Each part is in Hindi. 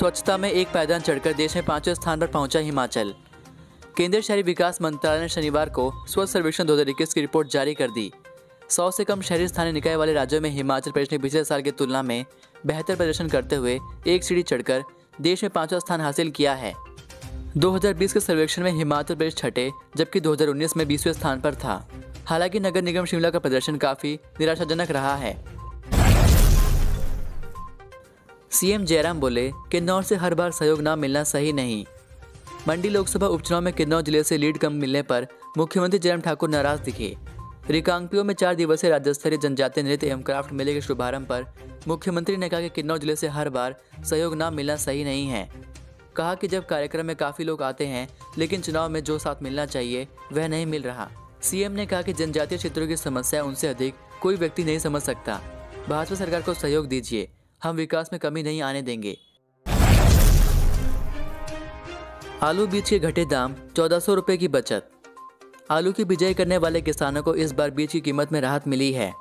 स्वच्छता में एक पायदान चढ़कर देश में पाँचवें स्थान पर पहुँचा हिमाचल। केंद्रीय शहरी विकास मंत्रालय ने शनिवार को स्वच्छ सर्वेक्षण दो हज़ार इक्कीस की रिपोर्ट जारी कर दी। सौ से कम शहरी स्थानीय निकाय वाले राज्यों में हिमाचल प्रदेश ने पिछले साल की तुलना में बेहतर प्रदर्शन करते हुए एक सीढ़ी चढ़कर देश में पांचवा स्थान हासिल किया है। 2020 के सर्वेक्षण में हिमाचल प्रदेश छठे, जबकि 2019 में बीसवें स्थान पर था। हालाँकि नगर निगम शिमला का प्रदर्शन काफ़ी निराशाजनक रहा है। सीएम जयराम बोले, किन्नौर से हर बार सहयोग न मिलना सही नहीं। मंडी लोकसभा उपचुनाव में किन्नौर ज़िले से लीड कम मिलने पर मुख्यमंत्री जयराम ठाकुर नाराज़ दिखे। रिकांगपियो में चार दिवसीय राज्य स्तरीय जनजातीय नृत्य एवं क्राफ्ट मेले के शुभारंभ पर मुख्यमंत्री ने कहा कि किन्नौर ज़िले से हर बार सहयोग न मिलना सही नहीं है। कहा कि जब कार्यक्रम में काफ़ी लोग आते हैं, लेकिन चुनाव में जो साथ मिलना चाहिए, वह नहीं मिल रहा। सीएम ने कहा कि जनजातीय क्षेत्रों की समस्या उनसे अधिक, कोई व्यक्ति नहीं समझ सकता। भाजपा सरकार को सहयोग दीजिए। हम विकास में कमी नहीं आने देंगे। आलू बीज के घटे दाम, चौदह सौ की बचत। आलू की बिजाई करने वाले किसानों को इस बार बीज की कीमत में राहत मिली है।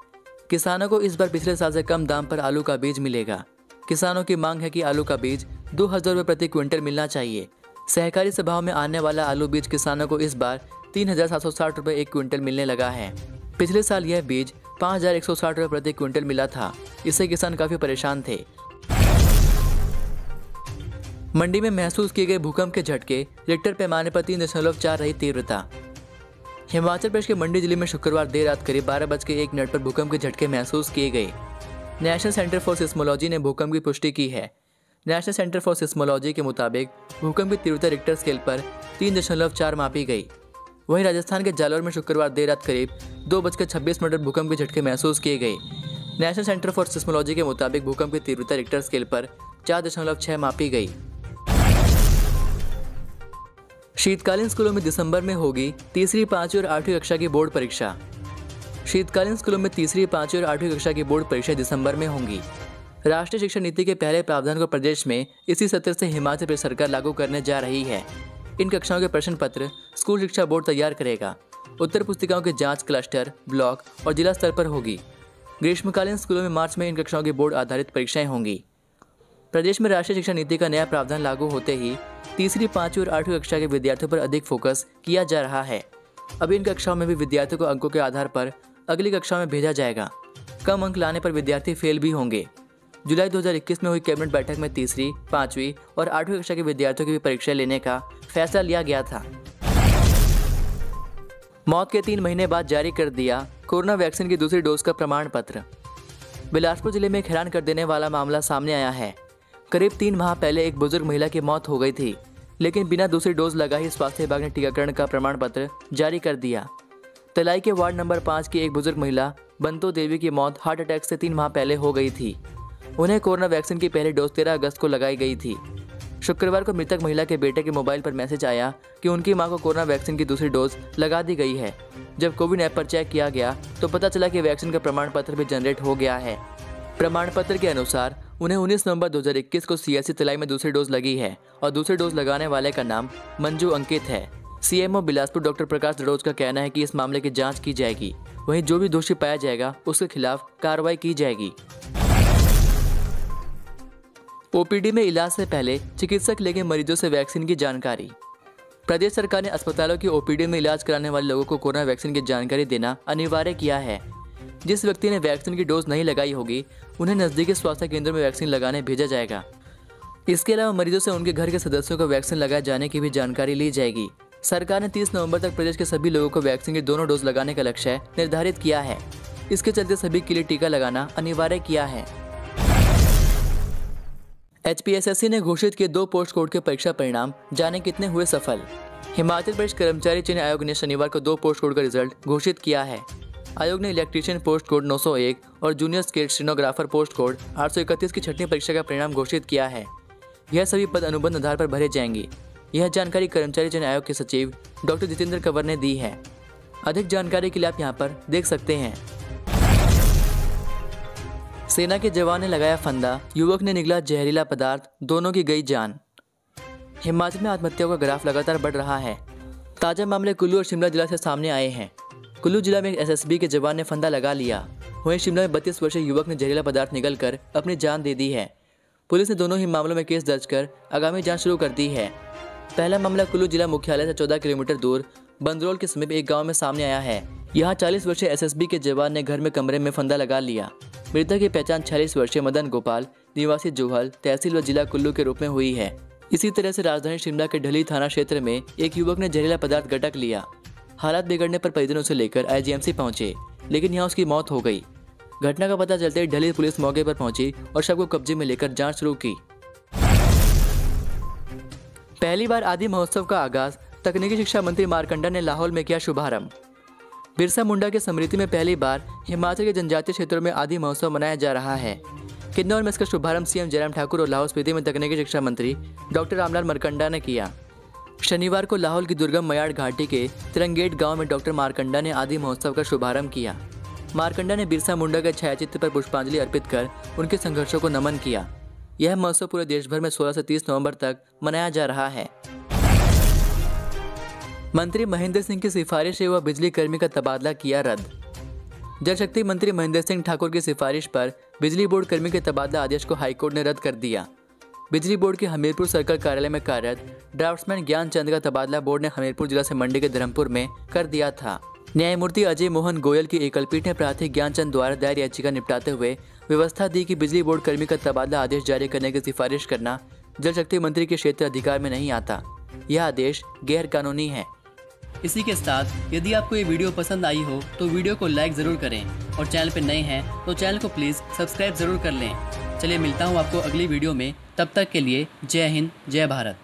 किसानों को इस बार पिछले साल से कम दाम पर आलू का बीज मिलेगा। किसानों की मांग है कि आलू का बीज दो हज़ार रुपये प्रति क्विंटल मिलना चाहिए। सहकारी सभाओं में आने वाला आलू बीज किसानों को इस बार तीन हज़ार सात सौ साठ रुपये एक क्विंटल मिलने लगा है। पिछले साल यह बीज पाँच हज़ार एक सौ साठ प्रति क्विंटल मिला था। इससे किसान काफ़ी परेशान थे। मंडी में महसूस किए गए भूकंप के झटके रिक्टर पैमाने पर तीन दशमलव चार रही तीव्रता। हिमाचल प्रदेश के मंडी ज़िले में शुक्रवार देर रात करीब बारह बज के एक मिनट पर भूकंप के झटके महसूस किए गए। नेशनल सेंटर फॉर सिस्मोलॉजी ने भूकंप की पुष्टि की है। नेशनल सेंटर फॉर सिस्मोलॉजी के मुताबिक भूकंप की तीव्रता रिक्टर स्केल पर तीन दशमलव चार मापी गई। वहीं राजस्थान के जालौर में शुक्रवार देर रात करीब दो बजकर छब्बीस मिनट भूकंप के झटके महसूस किए गए। नेशनल सेंटर फॉर सिस्मोलॉजी के मुताबिक भूकंप की तीव्रता रिक्टर स्केल पर चार दशमलव छह मापी गई। शीतकालीन स्कूलों में दिसंबर में होगी तीसरी, पांचवी और आठवीं कक्षा की बोर्ड परीक्षा। शीतकालीन स्कूलों में तीसरी, पांचवी और आठवीं कक्षा की बोर्ड परीक्षा दिसंबर में होंगी। राष्ट्रीय शिक्षा नीति के पहले प्रावधान को प्रदेश में इसी सत्र से हिमाचल प्रदेश सरकार लागू करने जा रही है। इन कक्षाओं के प्रश्न पत्र स्कूल शिक्षा बोर्ड तैयार करेगा। उत्तर पुस्तिकाओं की जाँच क्लस्टर, ब्लॉक और जिला स्तर पर होगी। ग्रीष्मकालीन स्कूलों में मार्च में इन कक्षाओं की बोर्ड आधारित परीक्षाएँ होंगी। प्रदेश में राष्ट्रीय शिक्षा नीति का नया प्रावधान लागू होते ही तीसरी, पांचवी और आठवीं कक्षा के विद्यार्थियों पर अधिक फोकस किया जा रहा है। अब इन कक्षाओं में भी विद्यार्थियों को अंकों के आधार पर अगली कक्षा में भेजा जाएगा। कम अंक लाने पर विद्यार्थी फेल भी होंगे। जुलाई 2021 में हुई कैबिनेट बैठक में तीसरी, पांचवी और आठवीं कक्षा के विद्यार्थियों की भी परीक्षा लेने का फैसला लिया गया था। मौत के तीन महीने बाद जारी कर दिया कोरोना वैक्सीन की दूसरी डोज का प्रमाण पत्र बिलासपुर ज़िले में हैरान कर देने वाला मामला सामने आया है। करीब तीन माह पहले एक बुज़ुर्ग महिला की मौत हो गई थी, लेकिन बिना दूसरी डोज लगा ही स्वास्थ्य विभाग ने टीकाकरण का प्रमाण पत्र जारी कर दिया। तलाई के वार्ड नंबर पाँच की एक बुज़ुर्ग महिला, बंतो देवी की मौत हार्ट अटैक से तीन माह पहले हो गई थी। उन्हें कोरोना वैक्सीन की पहली डोज तेरह अगस्त को लगाई गई थी। शुक्रवार को मृतक महिला के बेटे के मोबाइल पर मैसेज आया कि उनकी माँ को कोरोना वैक्सीन की दूसरी डोज लगा दी गई है। जब कोविन ऐप पर चेक किया गया तो पता चला कि वैक्सीन का प्रमाण पत्र भी जनरेट हो गया है। प्रमाण पत्र के अनुसार, उन्हें 19 नवंबर 2021 को सीएससी तलाई में दूसरी डोज लगी है और दूसरी डोज लगाने वाले का नाम मंजू अंकित है। सीएमओ बिलासपुर डॉक्टर प्रकाश दरोज का कहना है कि इस मामले की जाँच की जाएगी। वहीं जो भी दोषी पाया जाएगा, उसके खिलाफ कार्रवाई की जाएगी। ओपीडी में इलाज से पहले चिकित्सक लेंगे मरीजों से वैक्सीन की जानकारी। प्रदेश सरकार ने अस्पतालों की ओपीडी में इलाज कराने वाले लोगों को कोरोना वैक्सीन की जानकारी देना अनिवार्य किया है। जिस व्यक्ति ने वैक्सीन की डोज नहीं लगाई होगी, उन्हें नज़दीकी स्वास्थ्य केंद्र में वैक्सीन लगाने भेजा जाएगा। इसके अलावा मरीजों से उनके घर के सदस्यों को वैक्सीन लगाए जाने की भी जानकारी ली जाएगी। सरकार ने 30 नवंबर तक प्रदेश के सभी लोगों को वैक्सीन की दोनों डोज लगाने का लक्ष्य निर्धारित किया है। इसके चलते सभी के लिए टीका लगाना अनिवार्य किया है। एच ने घोषित किए दो पोस्ट कोड के परीक्षा परिणाम, जाने कितने हुए सफल। हिमाचल प्रदेश कर्मचारी चयन आयोग ने शनिवार को दो पोस्ट कोड का रिज़ल्ट घोषित किया है। आयोग ने इलेक्ट्रीशियन पोस्ट कोड 901 और junior scale stenographer post code 831 की छठी परीक्षा का परिणाम घोषित किया है। यह सभी पद अनुबंध आधार पर भरे जाएँगे। यह जानकारी कर्मचारी चयन आयोग के सचिव डॉक्टर जितेंद्र कंवर ने दी है। अधिक जानकारी के लिए आप यहाँ पर देख सकते हैं। सेना के जवान ने लगाया फंदा। युवक ने निकला जहरीला पदार्थ, दोनों की गई जान। हिमाचल में आत्महत्याओं का ग्राफ लगातार बढ़ रहा है। ताज़ा मामले कुल्लू और शिमला जिला से सामने आए हैं। कुल्लू जिला में एसएसबी के जवान ने फंदा लगा लिया। वहीं शिमला में बत्तीस वर्षीय युवक ने जहरीला पदार्थ निकलकर अपनी जान दे दी है। पुलिस ने दोनों ही मामलों में केस दर्ज कर आगामी जाँच शुरू कर दी है। पहला मामला कुल्लू जिला मुख्यालय से 14 किलोमीटर दूर, बंदरोल के समीप एक गाँव में सामने आया है। यहाँ 40 वर्षीय एसएसबी के जवान ने घर में कमरे में फंदा लगा लिया। मृतक की पहचान 46 वर्षीय मदन गोपाल, निवासी जोहल, तहसील व जिला कुल्लू के रूप में हुई है। इसी तरह से राजधानी शिमला के ढली थाना क्षेत्र में एक युवक ने जहरीला पदार्थ गटक लिया। हालात बिगड़ने पर परिजनों से लेकर आईजीएमसी पहुँचे, लेकिन यहाँ उसकी मौत हो गई। घटना का पता चलते ही ढली पुलिस मौके पर पहुँची और शव को कब्जे में लेकर जाँच शुरू की। पहली बार आदि महोत्सव का आगाज़ तकनीकी शिक्षा मंत्री मारकंडा ने लाहौल में किया शुभारंभ। बिरसा मुंडा के स्मृति में पहली बार हिमाचल के जनजातीय क्षेत्रों में आदि महोत्सव मनाया जा रहा है। किन्नौर में इसका शुभारंभ सीएम जयराम ठाकुर और लाहौल स्पीति में तकनीकी शिक्षा मंत्री डॉक्टर रामलाल मरकंडा ने किया। शनिवार को लाहौल की दुर्गम मयाड़ घाटी के तिरंगेट गाँव में डॉक्टर मारकंडा ने आदि महोत्सव का शुभारंभ किया। मारकंडा ने बिरसा मुंडा के छायाचित्र पर पुष्पांजलि अर्पित कर उनके संघर्षों को नमन किया। यह महोत्सव पूरे देश भर में 16 से 30 नवंबर तक मनाया जा रहा है। मंत्री महेंद्र सिंह की सिफारिश से बिजली कर्मी का तबादला किया रद्द। जल शक्ति मंत्री महेंद्र सिंह ठाकुर की सिफारिश पर बिजली बोर्ड कर्मी के तबादला आदेश को हाईकोर्ट ने रद्द कर दिया। बिजली बोर्ड के हमीरपुर सर्कल कार्यालय में कार्यरत ड्राफ्ट्समैन ज्ञान चंद का तबादला बोर्ड ने हमीरपुर जिला से मंडी के धर्मपुर में कर दिया था। न्यायमूर्ति अजय मोहन गोयल की एकल पीठ ने प्रार्थी ज्ञानचंद द्वारा दायर याचिका निपटाते हुए व्यवस्था दी कि बिजली बोर्ड कर्मी का तबादला आदेश जारी करने की सिफारिश करना जल शक्ति मंत्री के क्षेत्र अधिकार में नहीं आता। यह आदेश गैर कानूनी है। इसी के साथ, यदि आपको ये वीडियो पसंद आई हो तो वीडियो को लाइक ज़रूर करें। और चैनल पर नए हैं तो चैनल को प्लीज़ सब्सक्राइब ज़रूर कर लें। चलिए मिलता हूँ आपको अगली वीडियो में। तब तक के लिए जय हिंद, जय भारत।